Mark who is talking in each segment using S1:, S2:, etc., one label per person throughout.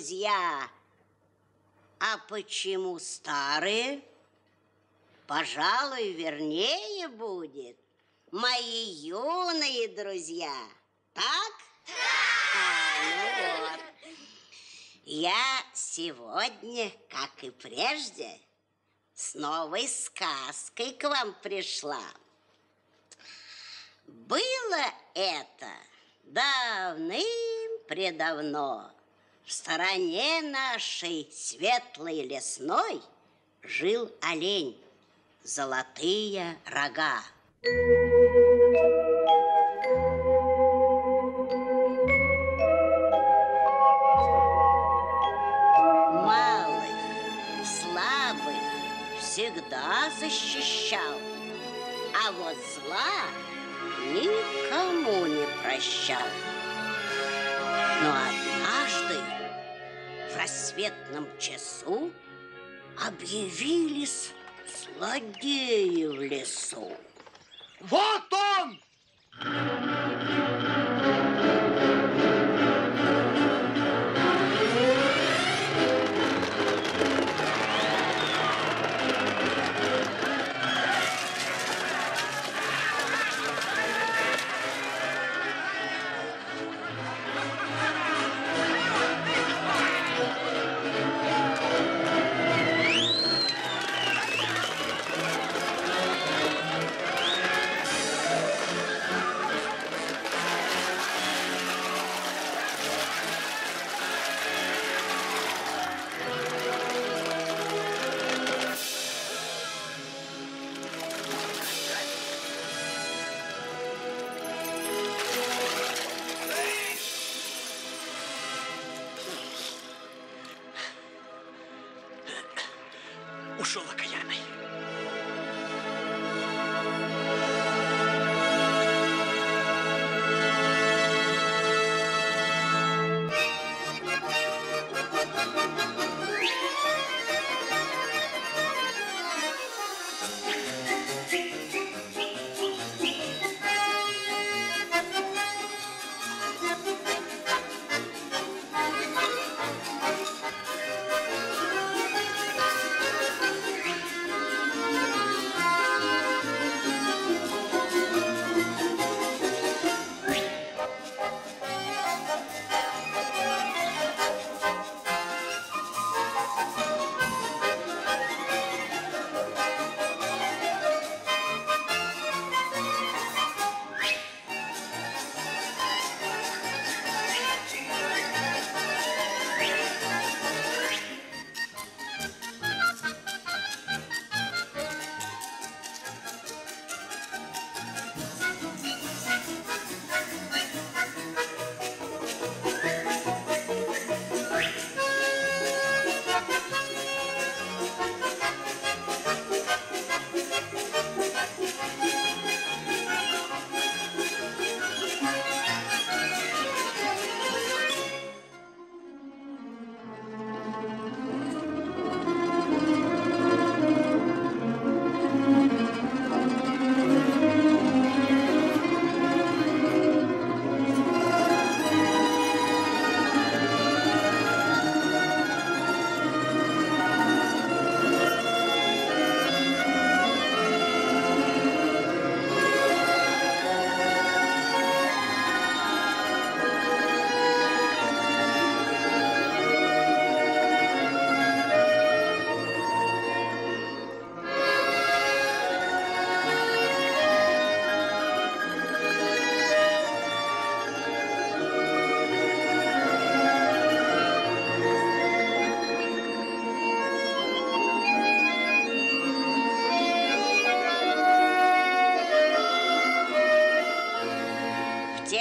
S1: друзья. А почему старые? Пожалуй, вернее будет. Мои юные друзья. Так? Да! А, ну вот. Я сегодня, как и прежде, с новой сказкой к вам пришла. Было это давным-предавно. В стороне нашей светлой лесной жил олень, золотые рога. всегда защищал, а вот зла никому не прощал. Рассветном часу объявились злодеи в лесу.
S2: Вот он!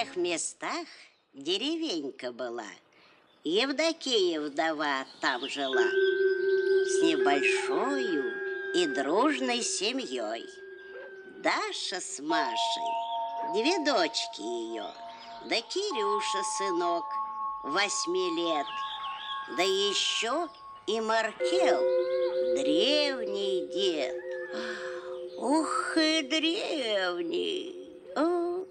S1: Тех местах деревенька была. Евдокия вдова там жила с небольшою и дружной семьей. Даша с Машей, две дочки ее, да Кирюша, сынок, восьми лет, да еще и Маркел, древний дед. Ух и древний! О.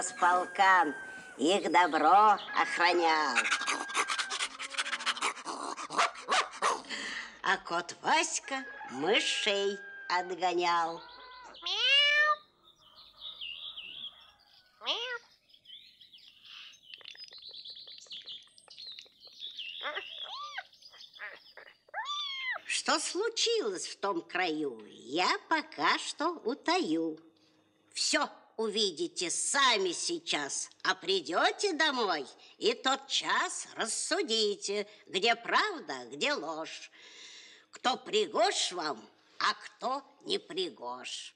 S1: Пес полкан их добро охранял. А кот Васька мышей отгонял. Что случилось в том краю, я пока что утаю. Все увидите сами сейчас, а придете домой и тот час рассудите, где правда, где ложь. Кто пригож вам, а кто не пригож.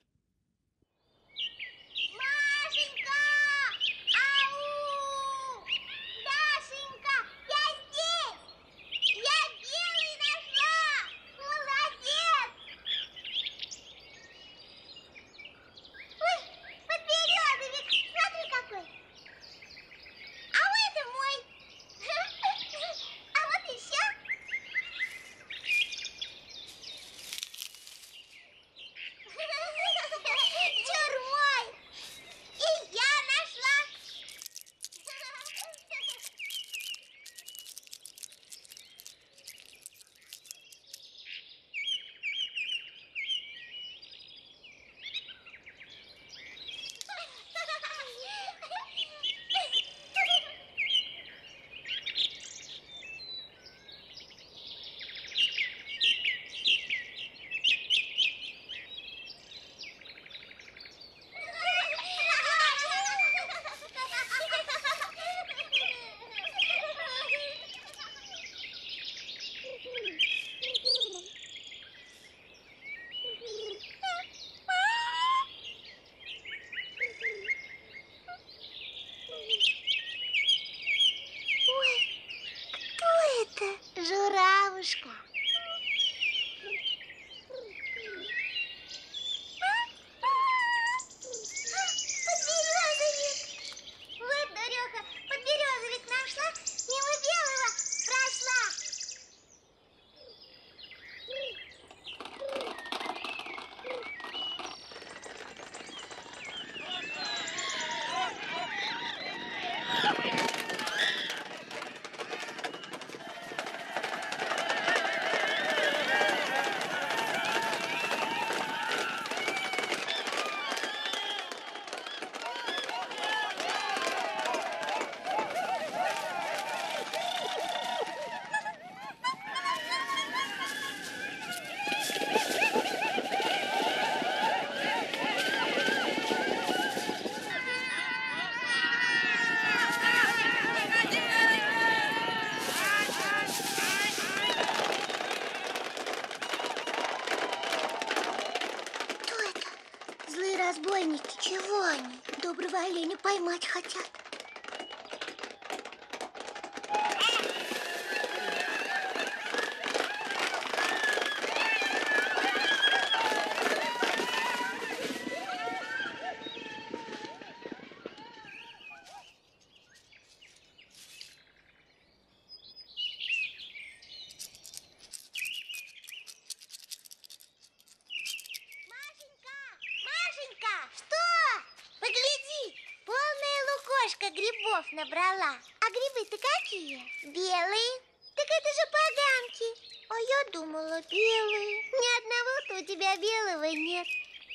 S3: Набрала. А грибы-то какие? Белые. Так это же поганки. А я думала, белые. Ни одного-то у тебя белого нет.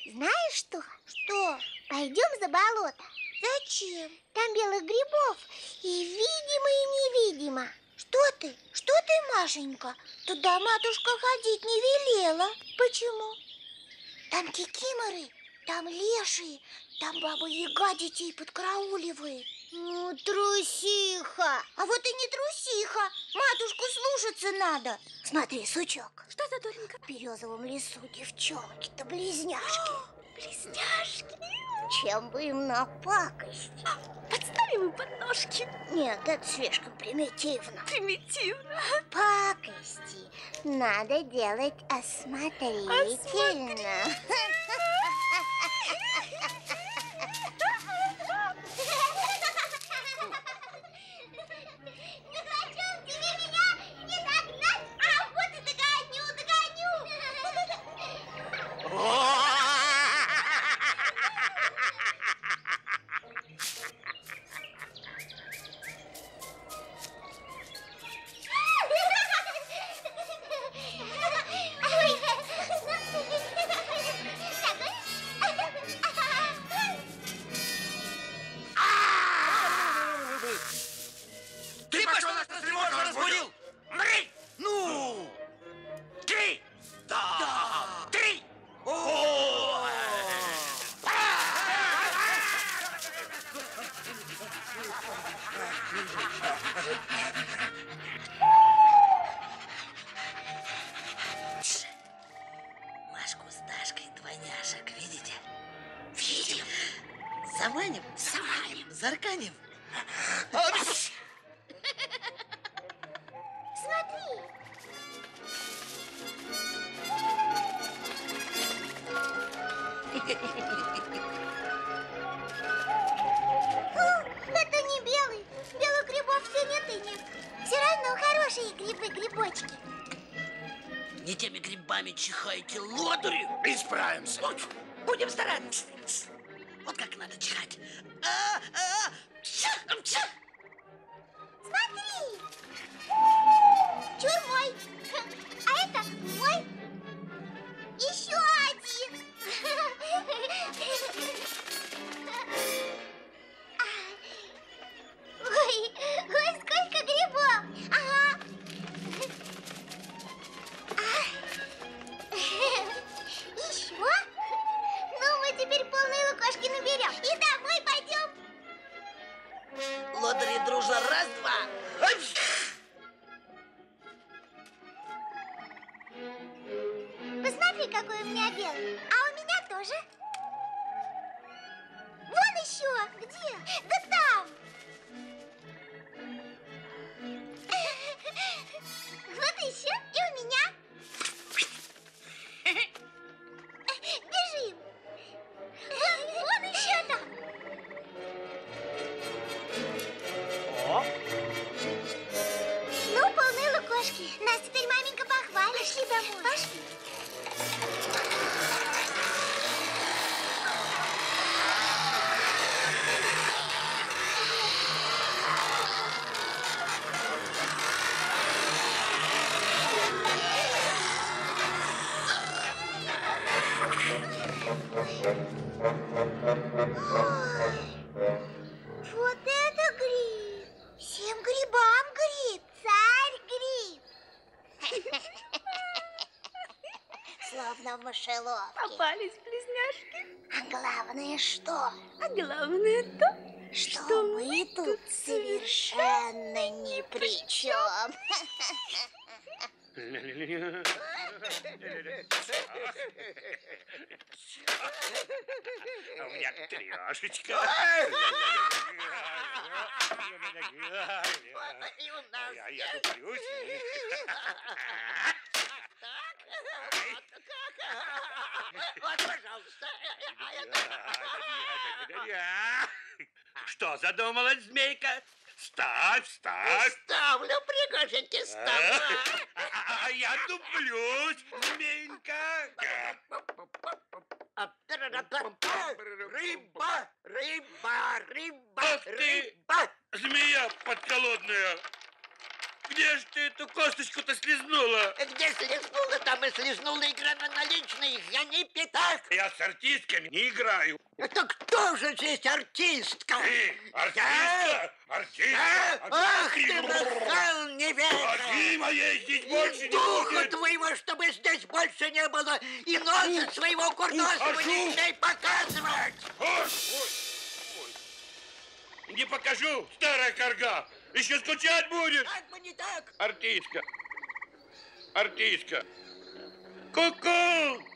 S3: Знаешь что? Что? Пойдем за болото. Зачем? Там белых грибов и видимо, и невидимо. Что ты? Что ты, Машенька? Туда матушка ходить не велела. Почему? Там кикиморы, там лешие, там баба Яга детей подкрауливает. Ну, трусиха. А вот и не трусиха. Матушку слушаться надо. Смотри, сучок.
S4: Что за Доренька?
S3: В березовом лесу девчонки-то близняшки. близняшки. Чем бы им напакостить?
S4: Подставим им подножки.
S3: Нет, это слишком примитивно.
S4: Примитивно.
S3: Пакости надо делать осмотрительно. Не грибов все равно хорошие грибы-грибочки.
S5: Не теми грибами чихаете лодырью.
S2: Исправимся.
S5: Вот, будем стараться. Вот как надо чихать. А, а, чих, чих.
S3: Смотри. Чур мой. А это мой. Еще один. Ой, ой, сколько грибов. Ага. Еще? Ну, мы теперь полные лукошки наберем. И домой пойдем.
S5: Лодыри дружно раз-два.
S3: Посмотри, какой у меня белый. А у меня тоже. Вон еще. Где? Да там. Вот еще и у меня. Бежим. Вон, еще там. Ну, полные лукошки. Нас теперь маменька похвалит. Пошли домой. Пошли. Вот это гриб! Всем грибам гриб! Царь гриб! Словно в мышеловке.
S4: Попались близняшки.
S3: А главное что?
S4: А главное то,
S3: Что,
S4: Что
S3: мы тут совершенно ни при чем.
S2: А у меня трешечка.
S5: И у нас
S2: Я, я дуплюсь.
S5: Вот, пожалуйста.
S2: Что задумалась, змейка? Ставь, ставь.
S5: Ставлю пригоженьки, ставлю.
S2: А я дуплюсь, змейка.
S5: Рыба, рыба, рыба, рыба.
S2: Змея подколодная. Где ж ты эту косточку-то слезнула?
S5: Где слезнула, там и слезнула игра на наличные. Я не пятак.
S2: Я с артистками не играю.
S5: Это кто же здесь артистка?
S2: Ты, артистка,
S5: Я?
S2: артистка.
S5: Ах ты, нахал невеста!
S2: Воды моей здесь больше не
S5: Духа
S2: будет.
S5: твоего, чтобы здесь больше не было, и носа своего курносого
S2: ухожу.
S5: не смей показывать!
S2: Ой, ой, ой. Не покажу, старая корга. Еще скучать будешь.
S5: Как бы не так!
S2: Артистка. Артистка. Ку-ку.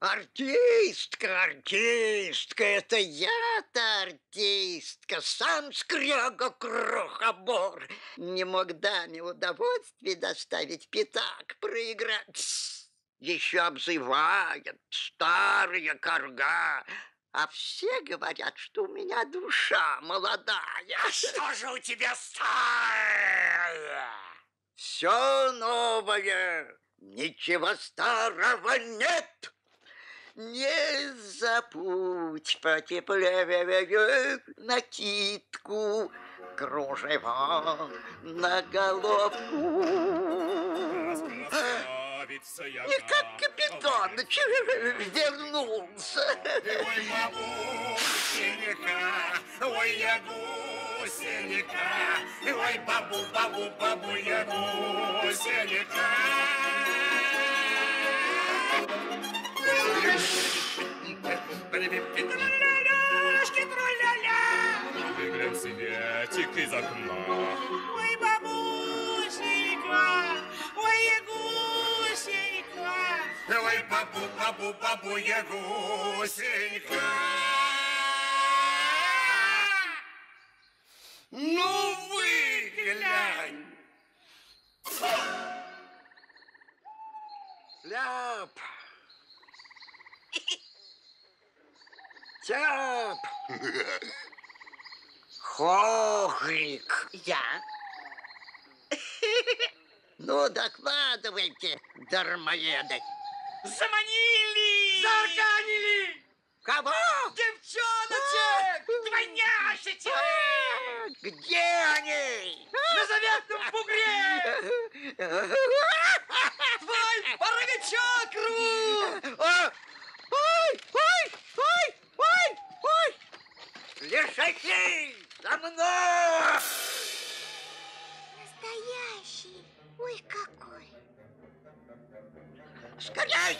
S5: Артистка, артистка, это я-то артистка, сам скряга крохобор. Не мог даме удовольствие доставить пятак проиграть. Еще обзывает старая корга. А все говорят, что у меня душа молодая.
S2: Что же у тебя старая?
S5: Все новое, ничего старого нет. Не забудь потеплее накидку, кружево на головку. Не как капитан вернулся.
S2: Ой, бабусенька, ой, я гусенька, ой, бабу, бабу, бабу, я гусенька. Выглянь светик из окна. Бабу, бабу, бабу, я гусенька. Ну, выглянь.
S5: Ляп. Тяп. Хохрик.
S1: Я?
S5: Ну, докладывайте, дармоеды.
S6: Заманили!
S5: Зарганили! Кого?
S6: Девчоночек! Двойняшечек!
S5: А, Где они?
S6: На заветном бугре! Твой боровичок, Ру!
S5: А! Ой, ой, ой, ой, ой! Лешаки, за мной!
S3: Настоящий. Ой, какой.
S5: Скорей!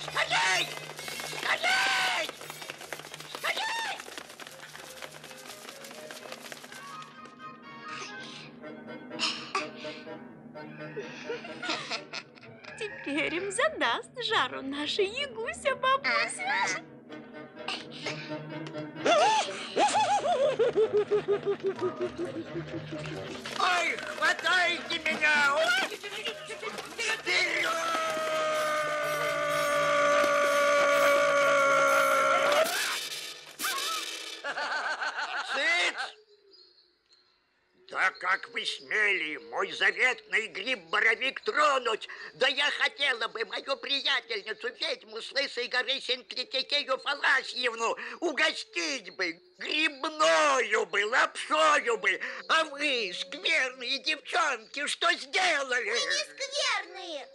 S5: Скорей! Скорей! Скорей!
S4: Теперь им задаст жару наша Ягуся бабуся.
S5: Ой, хватайте меня! Вперед! Да как вы смели мой заветный гриб-боровик тронуть? Да я хотела бы мою приятельницу, ведьму с лысой горы Синклитикею Фаласьевну, угостить бы, грибною бы, лапшою бы. А вы, скверные девчонки, что сделали?
S3: Не скверные.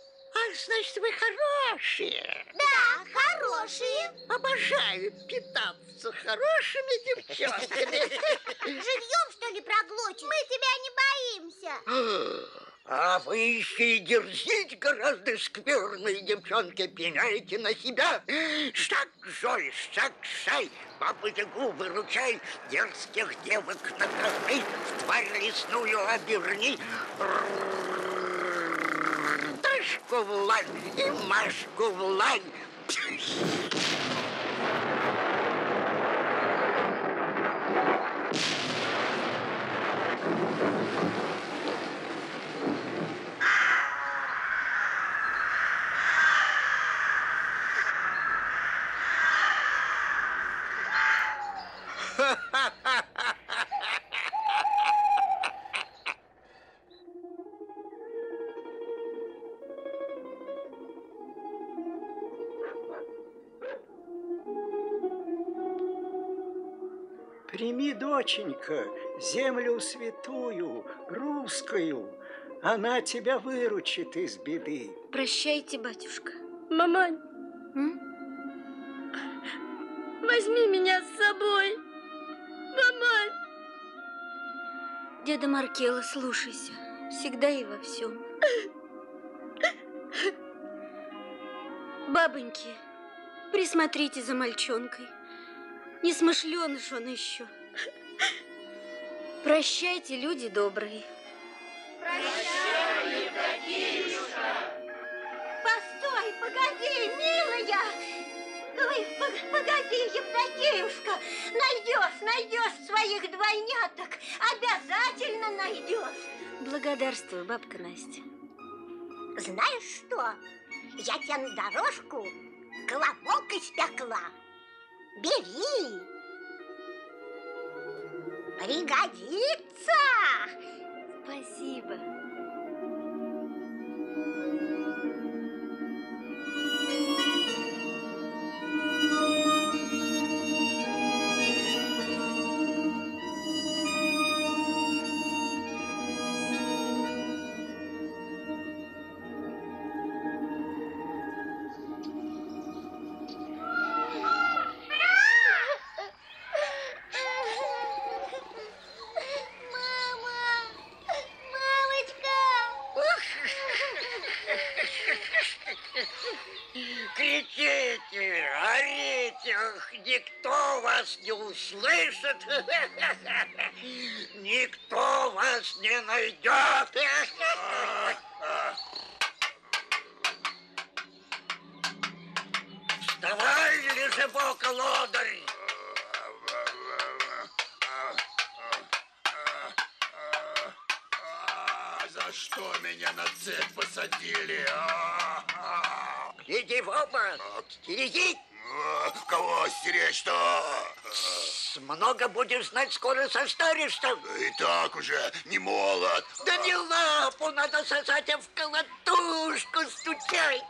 S5: Значит, вы хорошие.
S3: Да, хорошие.
S5: Обожаю питаться хорошими девчонками.
S3: Живьем, что ли, проглотим? Мы тебя не боимся.
S5: А вы еще и дерзить гораздо скверные девчонки, пеняете на себя. Шаг жой, шаг шай, бабу ягу выручай, дерзких девок накажи, в тварь лесную оберни.
S4: Машку в лань, и Машку в лань.
S7: Прими, доченька, землю святую, русскую. Она тебя выручит из беды.
S5: Прощайте, батюшка.
S8: Мамань,
S5: М?
S8: возьми меня с собой. Мамань.
S5: Деда Маркела, слушайся. Всегда и во всем. Бабоньки, присмотрите за мальчонкой. Несмышленыш он еще. Прощайте, люди добрые.
S3: Постой, погоди, милая! Ой, пог- погоди, Евдокеюшка, найдешь, найдешь своих двойняток, обязательно найдешь.
S5: Благодарствую, бабка Настя.
S9: Знаешь что? Я тебе на дорожку колобок испекла. Бери. Пригодится.
S5: Спасибо.
S4: Много будешь знать, скоро состаришься.
S10: И так уже не молод.
S4: Да не лапу надо сосать, а в колотушку стучай.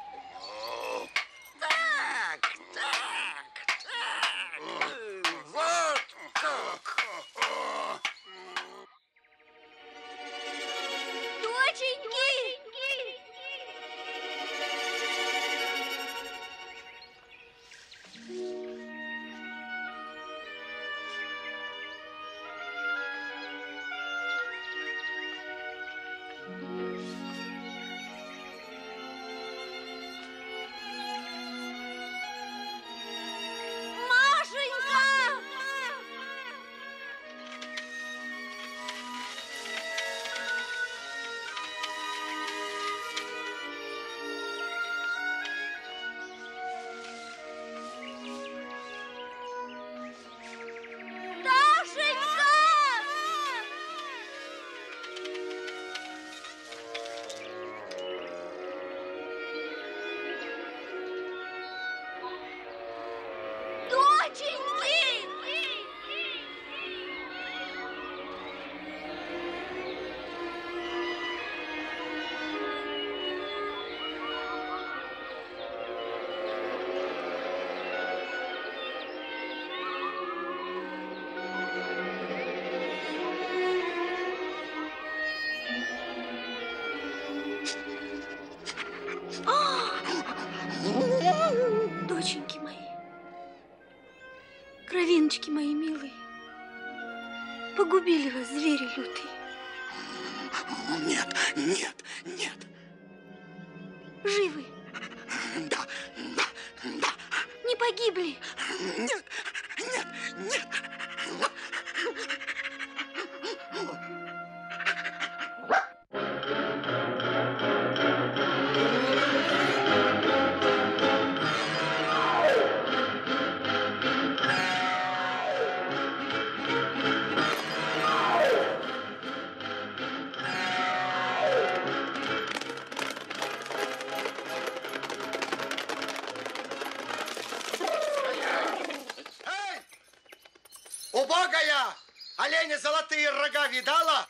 S10: Рога видала?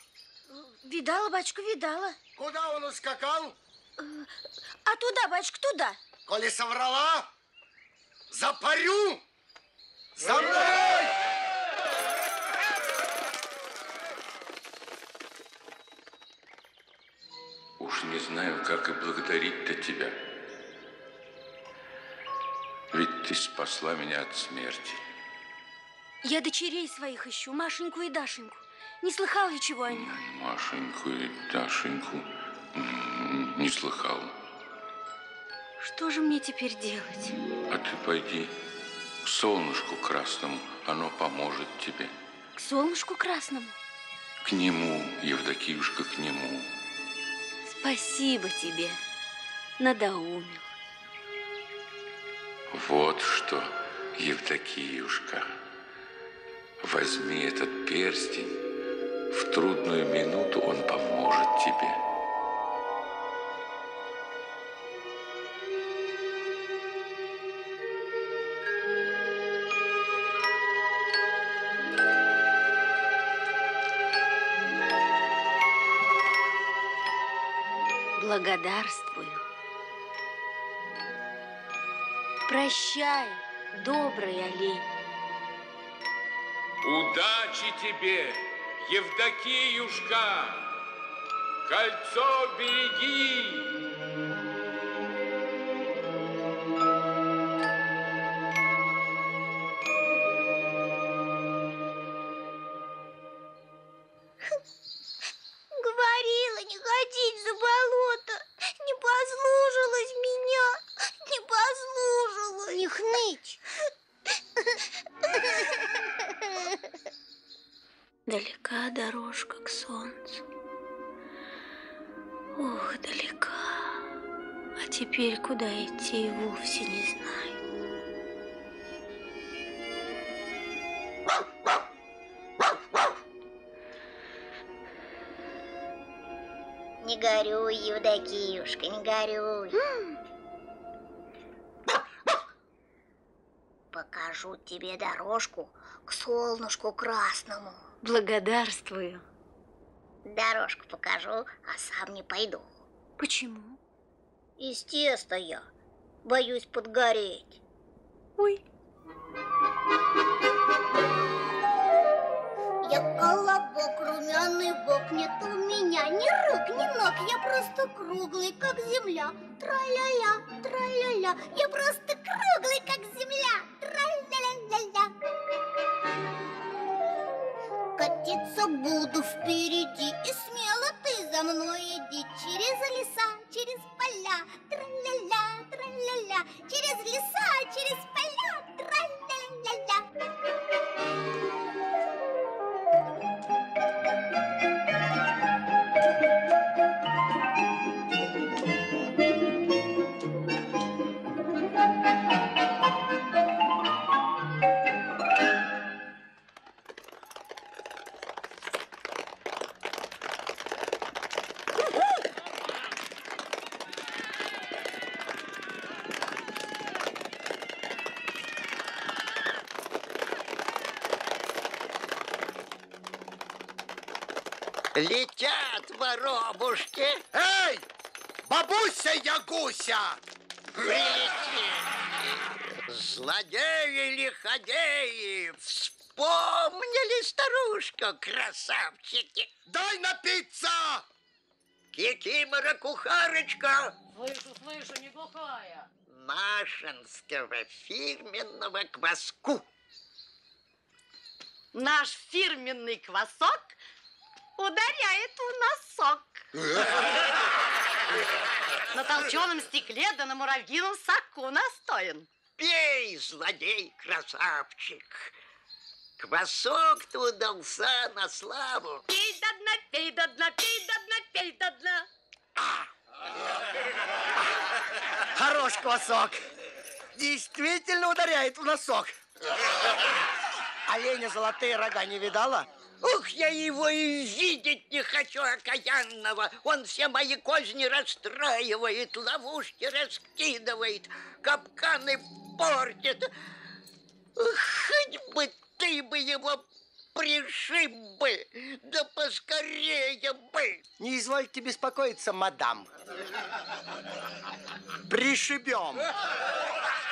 S4: Видала, батюшка, видала.
S10: Куда он ускакал?
S4: А туда, батюшка, туда.
S10: Коли соврала, запарю! За мной!
S11: Уж не знаю, как и благодарить-то тебя. Ведь ты спасла меня от смерти.
S4: Я дочерей своих ищу, Машеньку и Дашеньку. Не слыхал ли чего о них?
S11: Машеньку и Дашеньку не слыхал.
S4: Что же мне теперь делать?
S11: А ты пойди к солнышку красному, оно поможет тебе.
S4: К солнышку красному?
S11: К нему, Евдокиюшка, к нему.
S4: Спасибо тебе, надоумил.
S11: Вот что, Евдокиюшка, возьми этот перстень. В трудную минуту он поможет тебе.
S4: Благодарствую. Прощай, добрый олень.
S9: Удачи тебе, Евдокиюшка! Кольцо береги!
S3: Горюй, Евдокиюшка, не горюй. Покажу тебе дорожку к солнышку красному.
S4: Благодарствую.
S3: Дорожку покажу, а сам не пойду.
S4: Почему?
S3: Из теста я. Боюсь подгореть.
S4: Ой.
S3: Я колобок, румяный бок, нет у меня ни рук, ни ног, я просто круглый, как земля. Тра-ля-ля, тра-ля-ля, я просто круглый, как земля. Тра-ля-ля-ля-ля. Катиться буду впереди, и смело ты за мной иди через леса, через поля. Тра-ля-ля, тра-ля-ля, через леса, через поля.
S10: Ягуся!
S5: Злодеи лиходеи, вспомнили старушку, красавчики.
S10: Дай напиться!
S5: Кикимора кухарочка
S12: Слышу, слышу, не глухая.
S5: Машинского фирменного кваску.
S12: Наш фирменный квасок ударяет в носок. На толченом стекле да на муравьином соку настоен.
S5: Пей, злодей, красавчик. Квасок-то удался на славу.
S12: Пей до дна, пей до дна, пей до дна, пей до дна.
S6: Хорош квасок. Действительно ударяет в носок. Оленя золотые рога не видала?
S5: Ух, я его и видеть не хочу, окаянного. Он все мои козни расстраивает, ловушки раскидывает, капканы портит. Хоть бы ты бы его пришиб бы, да поскорее бы.
S6: Не извольте беспокоиться, мадам. Пришибем.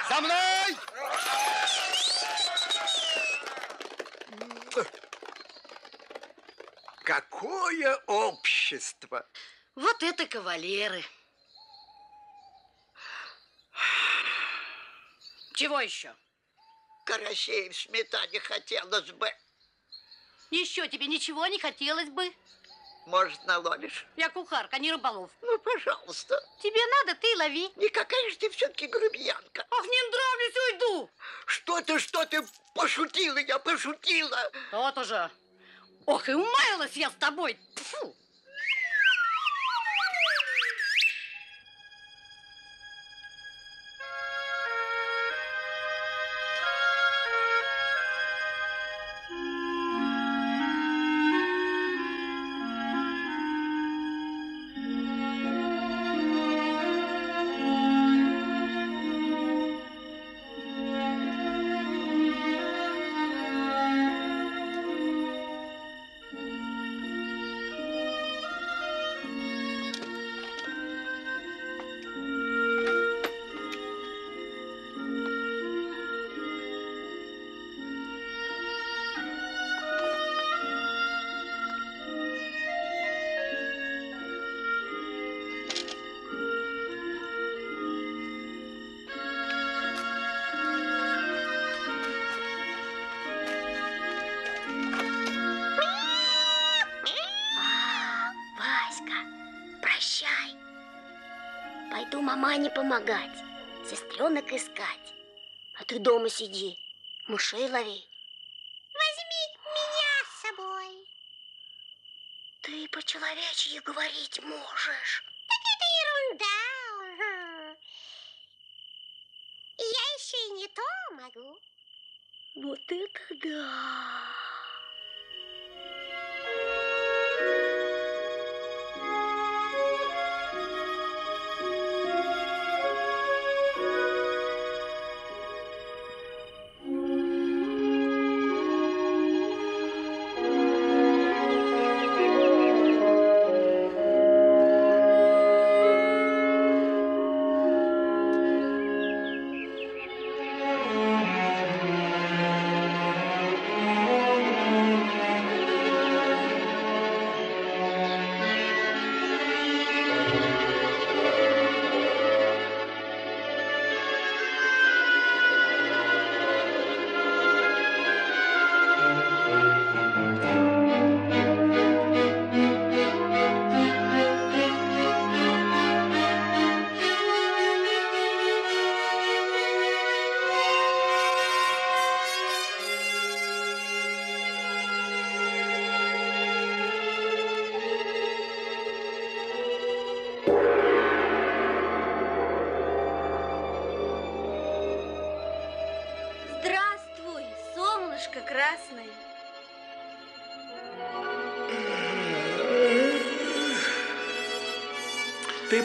S6: За мной!
S7: Какое общество!
S12: Вот это кавалеры. Чего еще?
S5: Карасей в сметане хотелось бы.
S12: Еще тебе ничего не хотелось бы?
S5: Может, наловишь?
S12: Я кухарка, а не рыболов.
S5: Ну, пожалуйста.
S12: Тебе надо, ты лови.
S5: Никакая же ты все-таки грубиянка.
S12: Ах, не нравлюсь, уйду.
S5: Что ты, что ты, пошутила я, пошутила.
S12: Вот уже. Ох, и умаялась я с тобой. Фу.
S3: Помогать, сестренок искать. А ты дома сиди, мышей лови. Возьми меня с собой. Ты по-человечьи говорить можешь. Так это ерунда. Я еще и не то могу. Вот это да.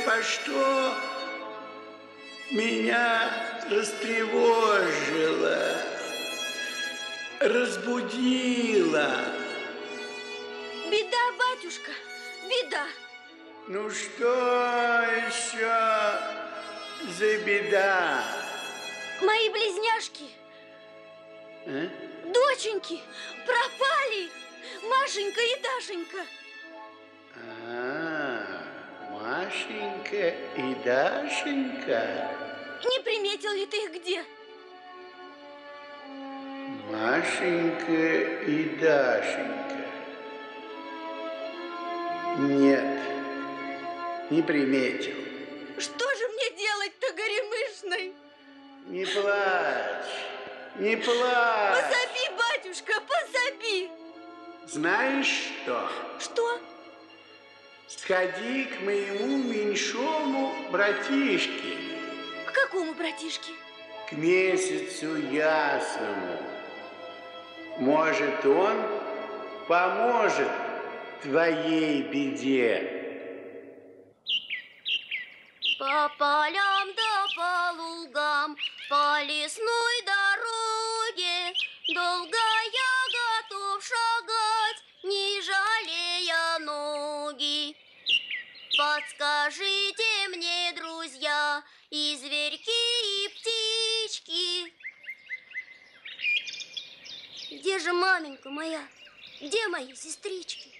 S13: По что меня растревожила, разбудила?
S4: И Дашенька. Не приметил ли ты их где?
S13: Машенька и Дашенька. Нет, не приметил.
S4: Что же мне делать-то, горемышной?
S13: Не плачь, не плачь.
S4: Пособи, батюшка, пособи.
S13: Знаешь что?
S4: Что?
S13: Сходи к моему меньшому братишке,
S4: К какому братишке?
S13: к месяцу ясному. Может, он поможет твоей беде.
S3: По полям да по лугам, по лесной
S14: Подскажите мне, друзья, и зверьки, и птички. Где же маменька моя? Где мои сестрички?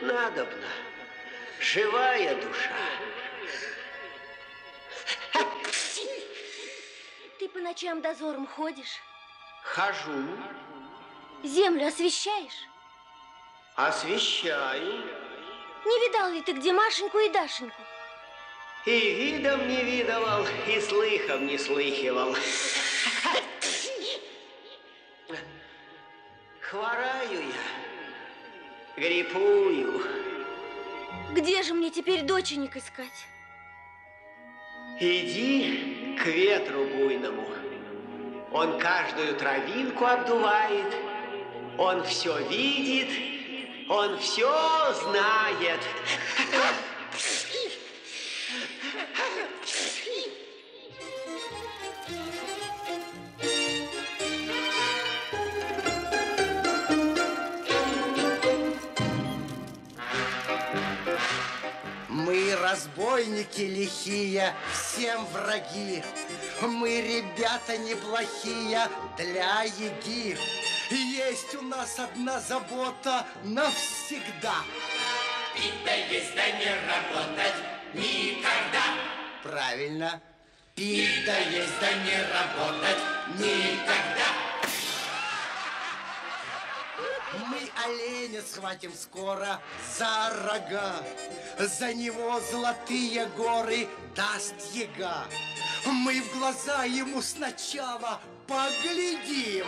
S15: Тут надобно? Живая душа.
S4: Ты по ночам дозором ходишь?
S15: Хожу,
S4: Землю освещаешь?
S15: освещаю,
S4: Не видал ли ты где Машеньку и Дашеньку?
S15: и видом не видывал, и слыхом не слыхивал. Хвораю я, гриппую.
S4: Где же мне теперь доченек искать?
S15: Иди к ветру буйному. Он каждую травинку обдувает, он все видит, он все знает.
S6: Разбойники лихие, всем враги. Мы ребята неплохие для еги. Есть у нас одна забота навсегда.
S16: Пить да есть да не работать никогда.
S6: Правильно.
S16: Пить да есть да не работать никогда.
S6: Оленя схватим скоро за рога. За него золотые горы даст яга. Мы в глаза ему сначала поглядим.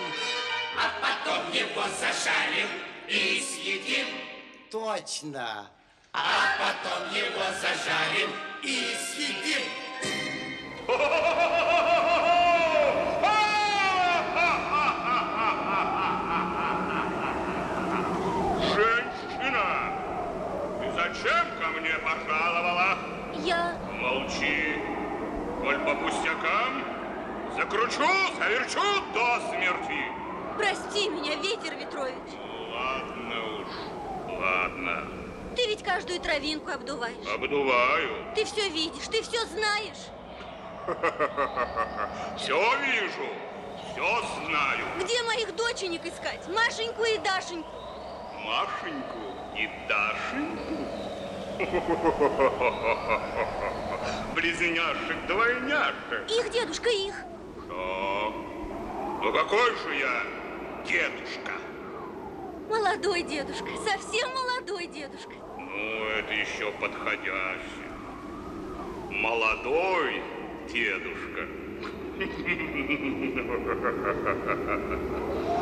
S16: А потом его зажарим и съедим.
S6: Точно.
S16: А потом его зажарим и съедим.
S2: Женщина, ты зачем ко мне пожаловала?
S4: Я...
S2: Молчи. Коль по пустякам, закручу, заверчу до смерти.
S4: Прости меня, ветер Ветрович.
S2: Ладно уж, ладно.
S4: Ты ведь каждую травинку обдуваешь.
S2: Обдуваю.
S4: Ты все видишь, ты все знаешь.
S2: Все вижу, все знаю.
S4: Где моих доченек искать? Машеньку и Дашеньку.
S2: Машеньку и Дашеньку. Близняшек, двойняшек.
S4: Их, дедушка, их.
S2: Что? Ну какой же я дедушка?
S4: Молодой дедушка, совсем молодой дедушка.
S2: Ну, это еще подходяще. Молодой дедушка.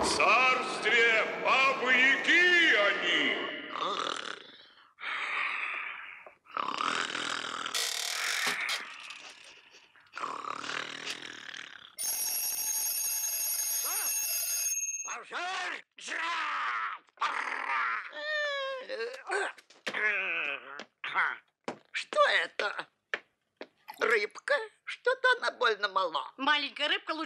S2: В царстве бабы-яги они.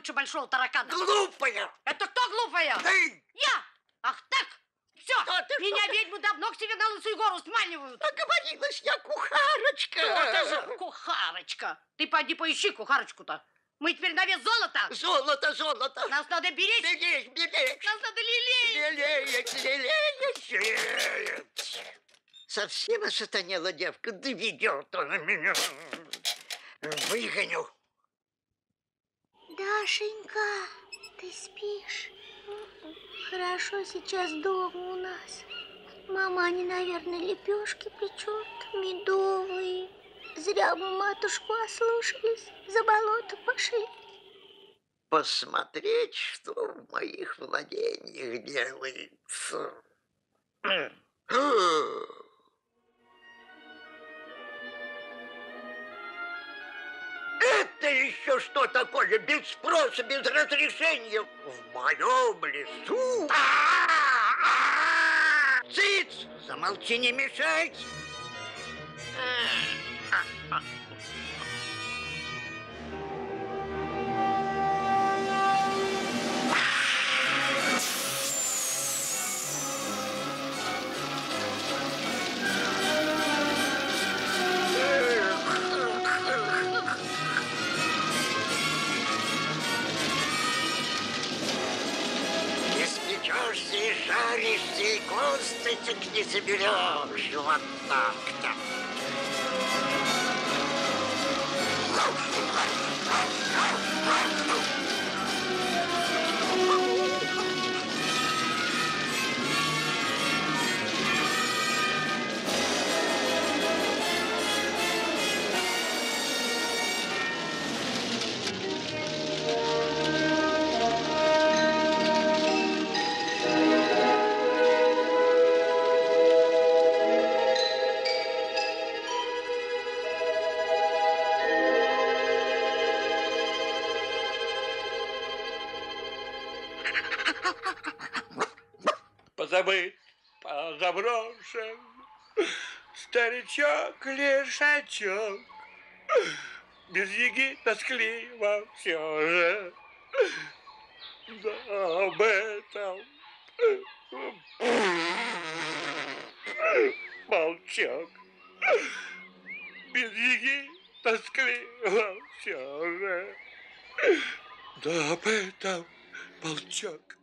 S12: Лучше большого таракана.
S5: Глупая!
S12: Это кто глупая?
S5: Ты!
S12: Я! Ах так! Все,
S5: ты,
S12: меня
S5: что
S12: ведьму давно к себе на лысую гору сманивают.
S5: Оговорилась я, кухарочка.
S12: Вот же кухарочка. Ты пойди поищи кухарочку-то. Мы теперь на вес золота.
S5: Золото, золото.
S12: Нас надо беречь.
S5: Беречь, беречь.
S12: Нас надо лелеять.
S5: Лелеять, лелеять. Совсем осатанела девка, доведет она меня. Выгоню.
S3: Дашенька, ты спишь? Хорошо сейчас дома у нас. Мама, они, наверное, лепешки печет, медовые. Зря мы матушку ослушались, за болото пошли.
S5: Посмотреть, что в моих владениях делается. Это еще что такое? Без спроса, без разрешения в моем лесу? Циц! Замолчи, не мешай! Косточек не соберешь. Вот так-то.
S2: Позабыть, старичок-лешачок. Без еги тоскливо все же. Да об этом молчок. Без еги тоскливо все же. Да об этом молчок.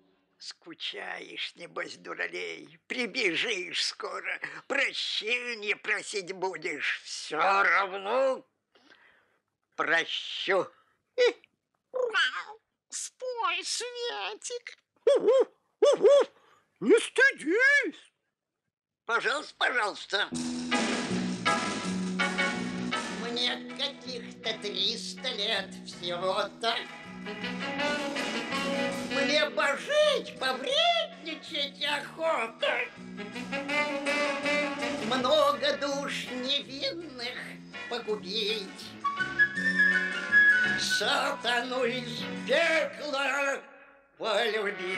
S5: Скучаешь, небось, дуралей, прибежишь скоро, прощения просить будешь, все равно прощу.
S16: Спой, Светик.
S5: Не стыдись. Пожалуйста, пожалуйста.
S1: Мне каких-то триста лет всего-то.
S5: Мне пожить, повредничать охота.
S1: Много душ невинных погубить.
S5: Сатану из пекла полюбить.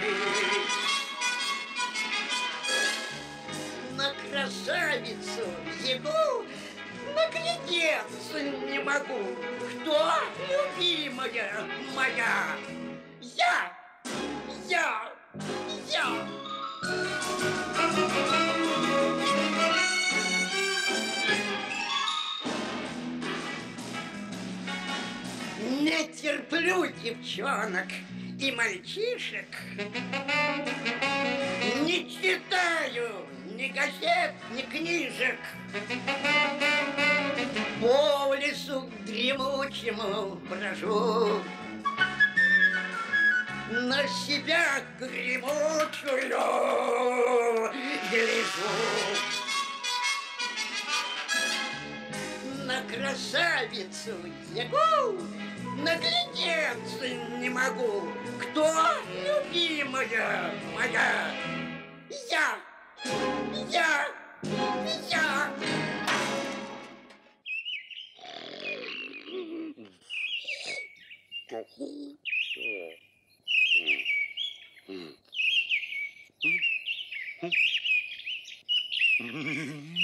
S1: На красавицу ему
S5: наглядеться не могу. Кто любимая моя? Я! Я! Я! Не терплю девчонок и мальчишек. Не читаю ни газет, ни книжек. По лесу дремучему брожу. На себя гремучую гляжу. На красавицу ягу наглядеться не могу. Кто любимая моя? Я! Mm-hmm.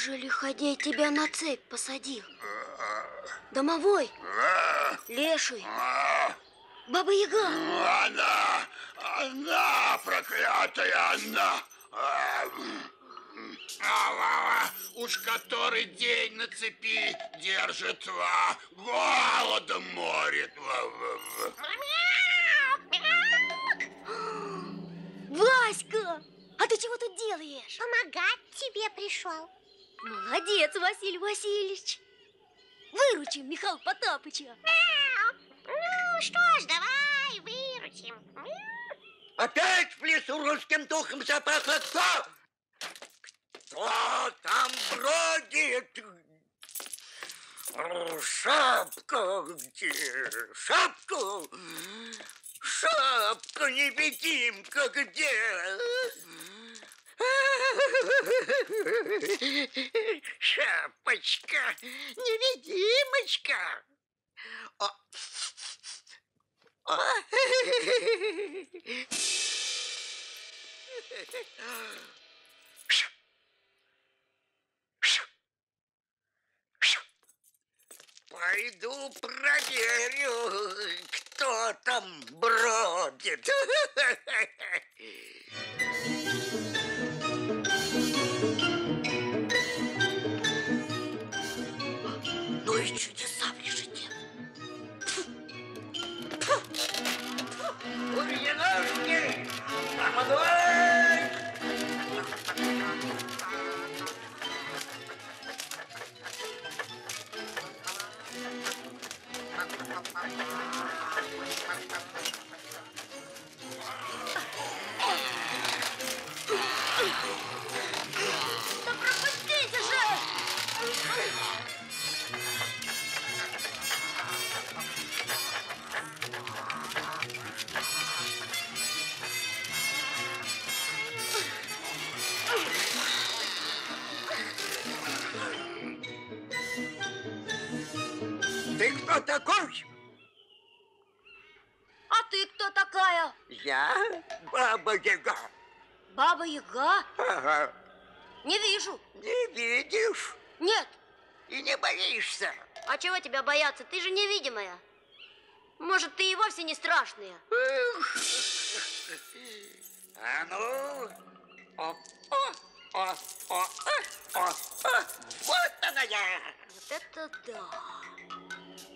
S4: Же лиходей тебя на цепь посадил? Домовой? Леший? Баба Яга?
S10: Она, она, проклятая она. Уж который день на цепи держит, а, голодом морит.
S4: Васька, а ты чего тут делаешь?
S3: Помогать тебе пришел.
S4: Молодец, Василий Васильевич. Выручим Михаила Потапыча.
S3: Ну что ж, давай, выручим.
S5: Опять в лесу русским духом запахло кто? Кто там бродит? Шапка где? Шапку! Шапка, невидимка где? Шапочка, невидимочка. Пойду проверю, кто там бродит.
S4: Ну и чудеса бояться? Ты же невидимая. Может, ты и вовсе не страшная.
S5: А ну, о, о, о, о, о, о, о. вот она я.
S4: Вот это да.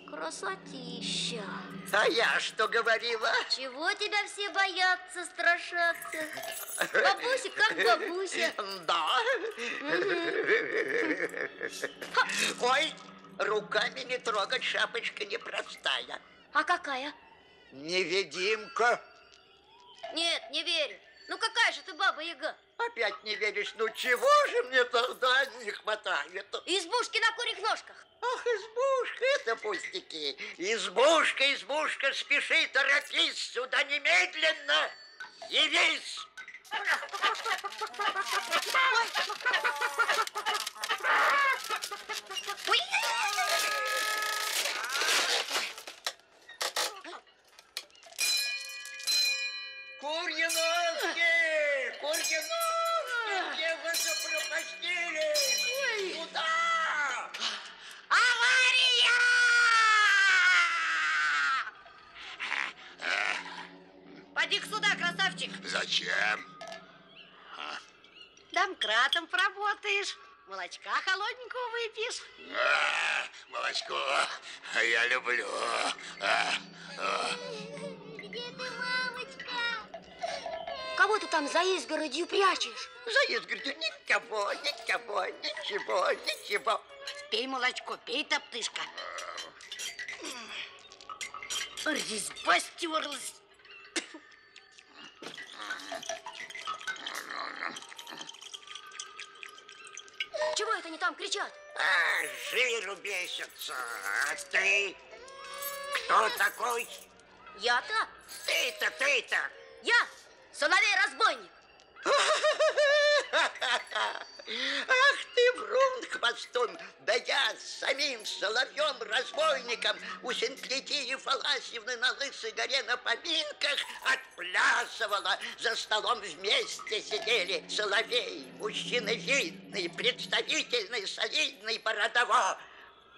S4: Красотища.
S5: А я что говорила?
S4: Чего тебя все боятся, страшатся? Бабуся как бабуся.
S5: Да. Ой, руками не трогать, шапочка непростая.
S4: А какая?
S5: Невидимка.
S4: Нет, не верю. Ну какая же ты баба Яга?
S5: Опять не веришь? Ну чего же мне тогда не хватает?
S4: Избушки на курьих ножках.
S5: Ах, избушка, это пустяки. Избушка, избушка, спеши, торопись сюда немедленно. Явись. Курьяновский! Курьяновский! Где вы запропастились? Куда?
S12: Поди сюда, красавчик.
S10: Зачем?
S12: Домкратом поработаешь. Молочка холодненького выпьешь.
S10: А, молочко я люблю. А, а.
S3: Где ты, мамочка?
S4: Кого ты там за изгородью прячешь?
S5: За изгородью никого, никого, ничего, ничего.
S12: Пей молочко, пей, топтышка. Резьба стерлась.
S4: Чего это они там кричат?
S5: А, жиру бесятся. А ты кто такой?
S4: Я-то?
S5: Ты-то, ты-то.
S4: Я соловей-разбойник.
S5: Ах ты, врун, хвостун, да я самим соловьем-разбойником у Синклитии Фаласьевны на Лысой горе на поминках отплясывала. За столом вместе сидели соловей, мужчина видный, представительный, солидный, бородово.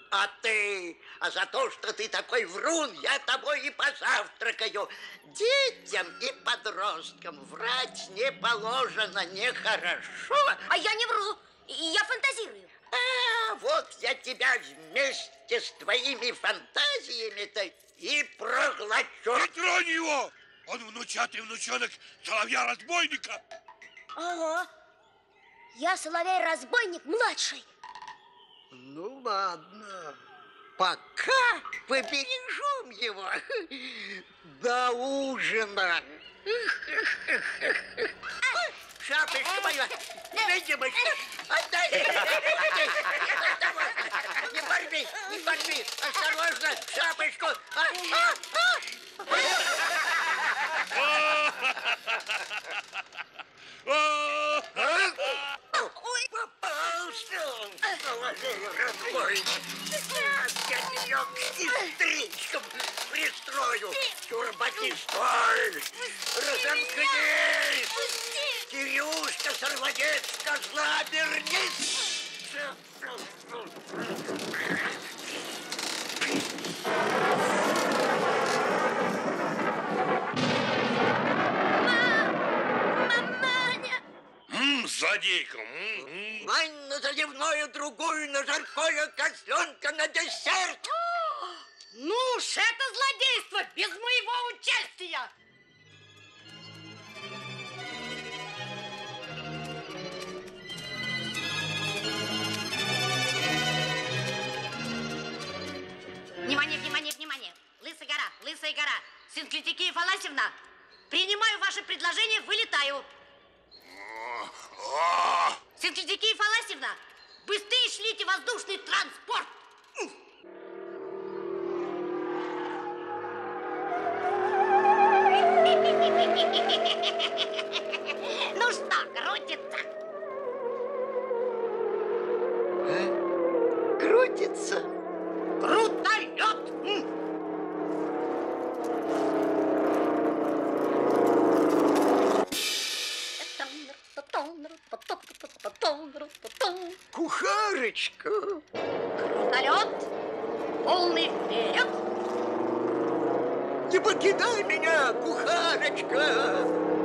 S5: А ты, а за то, что ты такой врун, я тобой и позавтракаю. Детям и подросткам врать не положено, нехорошо.
S4: А я не вру, я фантазирую.
S5: А, вот я тебя вместе с твоими фантазиями-то и проглочу.
S2: Не тронь его! Он внучатый внучонок соловья-разбойника.
S4: Ага. Я соловей-разбойник младший.
S5: Ну ладно, пока побережем его до ужина. Шапочка моя, невидимочка, отдай! Не порви, не порви, осторожно, шапочку! А, а, Ой, попался! Разбойник! Я ее к сестричкам пристрою! Чурбаки, стой! Разомкнись! Кирюшка, сорванец, козла, вернись!
S2: М, злодейка.
S5: Мань на заливное, другую на жаркое, козленка на десерт!
S12: Ну уж это злодейство без моего участия! Лысая гора! Синклитикия Фаласевна, принимаю ваше предложение, вылетаю. Синклитикия Фаласевна, быстрее шлите воздушный транспорт! Ну что, крутится?
S5: Крутится.
S12: Крутолет!
S5: Кухарочка!
S12: Крутолет, полный вперед!
S5: Не покидай меня, кухарочка!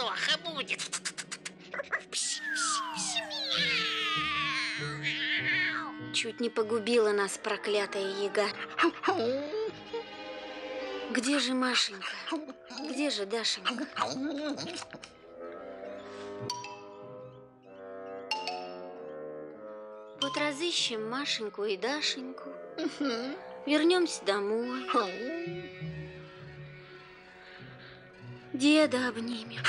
S3: Плохо будет.
S4: Чуть не погубила нас проклятая яга. Где же Машенька? Где же Дашенька? Вот разыщем Машеньку и Дашеньку. Вернемся домой. Деда обнимем.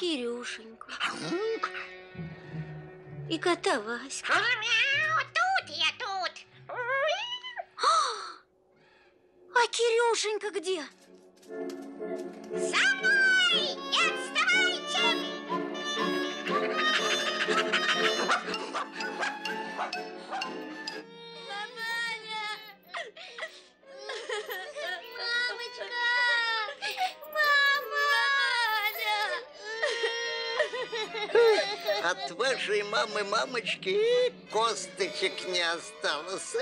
S4: Кирюшеньку. И кота Ваську.
S3: Тут я тут.
S4: А Кирюшенька где?
S3: За мной! Не отставайте!
S5: От вашей мамы, мамочки, косточек не осталось.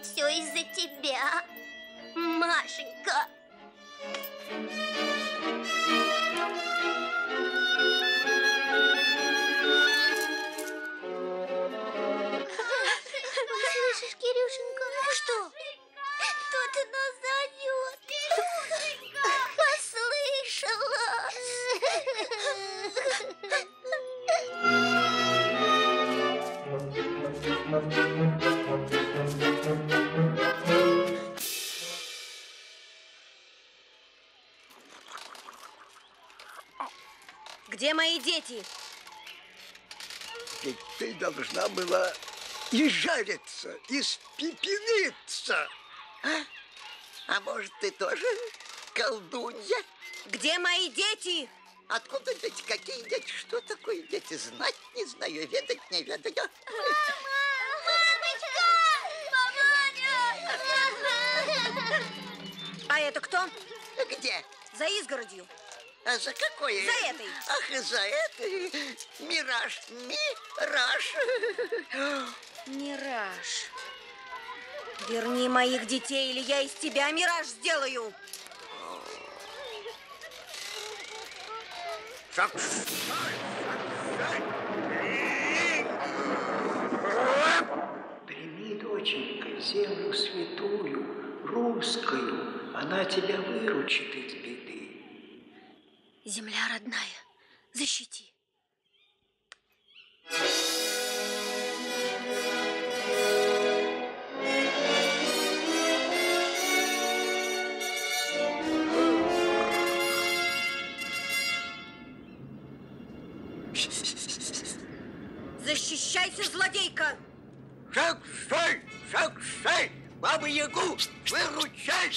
S3: Все из-за тебя, Машенька. нас зовет. Лешутенька! Послышала!
S4: Где мои дети?
S7: Ведь ты должна была и жариться, и спепелиться.
S5: А? А может, ты тоже колдунья?
S4: Где мои дети?
S5: Откуда дети? Какие дети? Что такое дети? Знать не знаю, ведать не ведаю.
S4: А это кто?
S5: Где?
S4: За изгородью.
S5: А за какое?
S4: За этой.
S5: Ах, за этой. Мираж. Мираж.
S4: Мираж. Верни моих детей, или я из тебя мираж сделаю.
S7: Шаг.
S15: Прими, доченька, землю святую, русскую, она тебя выручит из беды.
S4: Земля родная, защити. Защищайся, злодейка!
S5: Дай-ка! Шакшай! Шакшай! Баба-ягу! Выручай!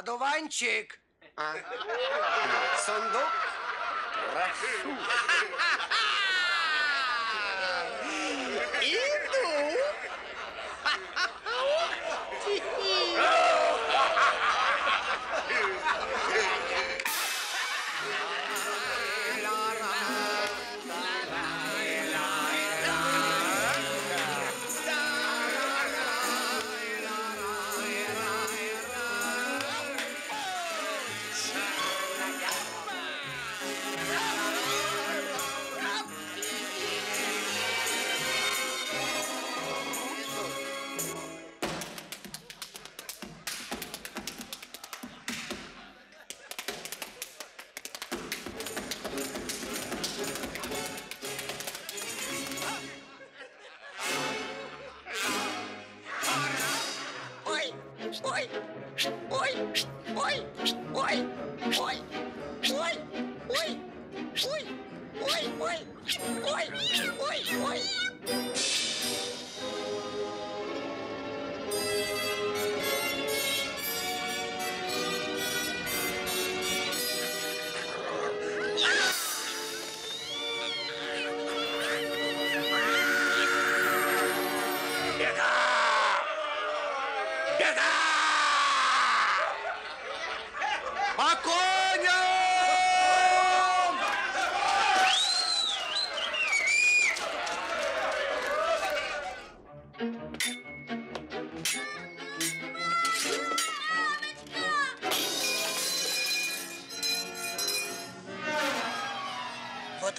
S6: Одуванчик. Сундук. Прошу.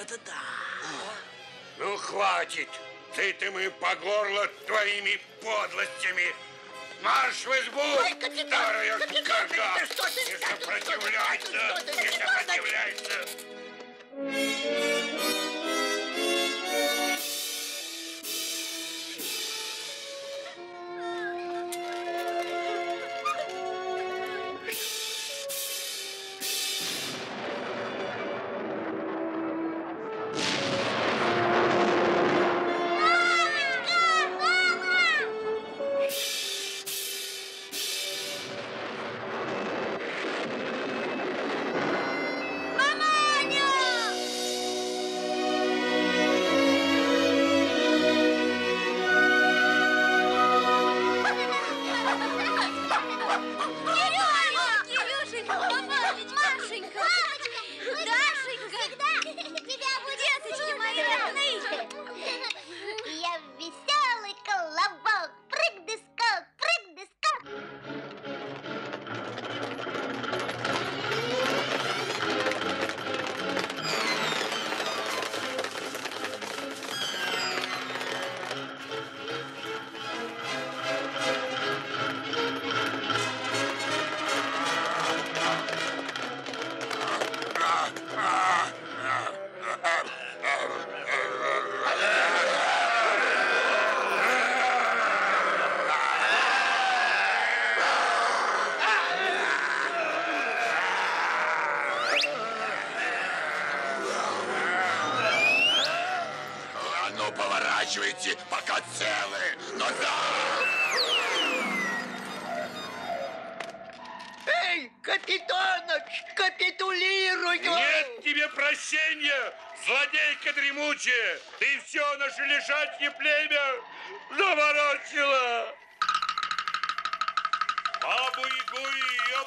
S5: Это да!
S2: Ну, хватит. Сыты мы по горло твоими подлостями. Марш в избу,
S5: Ой, капитан,
S2: старая
S5: капитан,
S2: карга!
S5: ты
S3: сопротивляйся! Не сопротивляйся!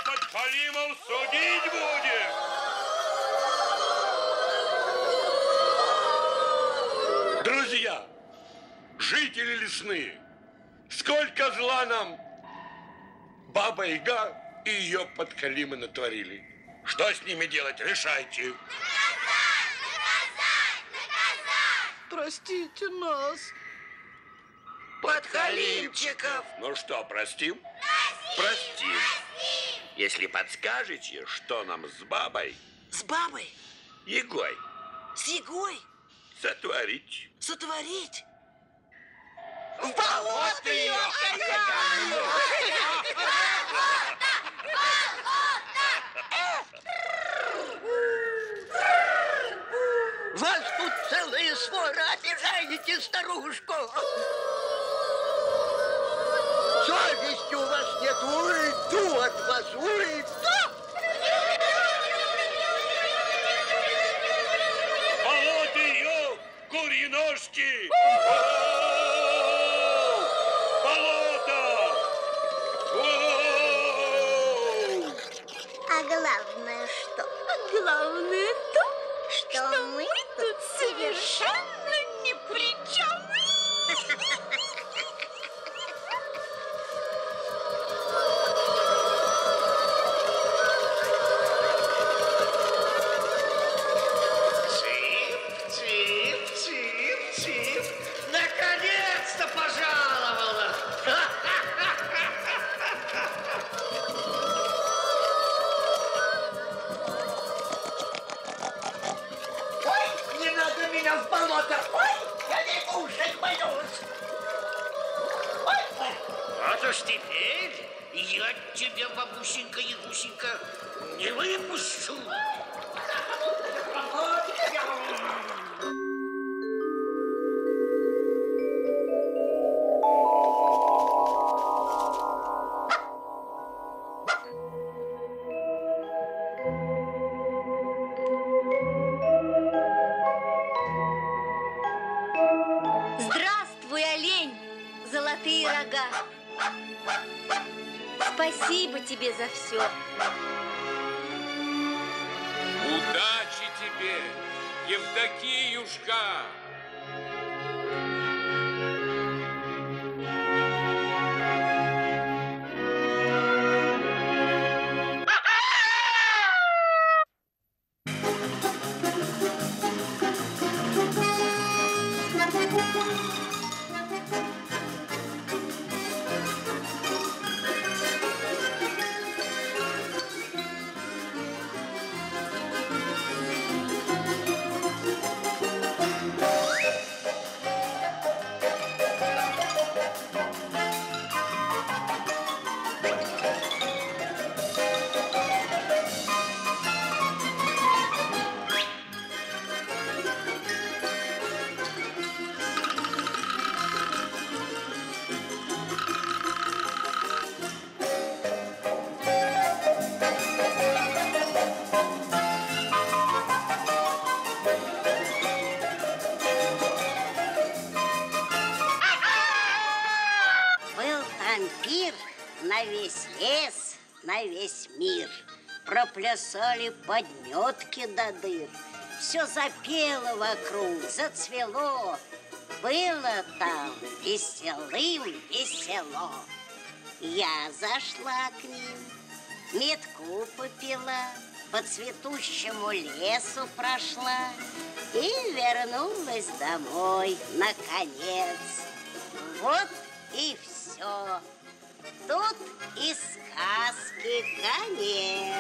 S2: И ее подхалимов судить будет! Друзья, жители лесные, сколько зла нам Баба Яга и ее подкалимы натворили. Что с ними делать, решайте.
S5: Простите нас.
S3: Подхалимчиков.
S2: Ну что, простим? Простим. Если подскажете, что нам с бабой,
S17: С бабой?
S2: Егой,
S17: С Егой?
S2: сотворить.
S17: Сотворить?
S5: В болото ее! Вас тут целая свора, обижаете старушку. Совести у вас нет, уйду от вас, уйду.
S2: Болото ее, курьи ножки! Болото!
S18: А главное что? А главное то, что, мы тут совершенно
S4: Спасибо тебе за все.
S19: Удачи тебе, Евдокиюшка!
S1: Проплясали подметки до дыр. Все запело вокруг, зацвело. Было там веселым весело. Я зашла к ним, метку попила, по цветущему лесу прошла и вернулась домой, наконец. Вот и все. Тут и сказки конец.